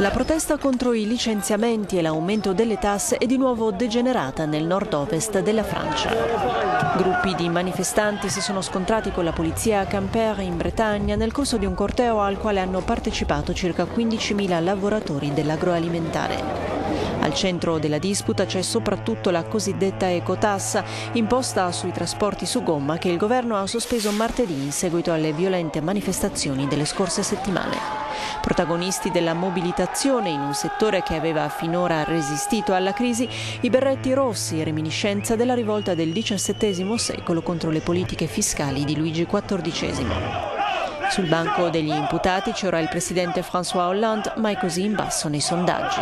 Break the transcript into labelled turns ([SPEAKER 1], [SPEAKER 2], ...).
[SPEAKER 1] La protesta contro i licenziamenti e l'aumento delle tasse è di nuovo degenerata nel nord-ovest della Francia. Gruppi di manifestanti si sono scontrati con la polizia a Quimper in Bretagna nel corso di un corteo al quale hanno partecipato circa 15.000 lavoratori dell'agroalimentare. Al centro della disputa c'è soprattutto la cosiddetta ecotassa imposta sui trasporti su gomma che il governo ha sospeso martedì in seguito alle violente manifestazioni delle scorse settimane. Protagonisti della mobilitazione in un settore che aveva finora resistito alla crisi, i berretti rossi, reminiscenza della rivolta del XVII secolo contro le politiche fiscali di Luigi XIV. Sul banco degli imputati c'era il presidente François Hollande, ma è così in basso nei sondaggi.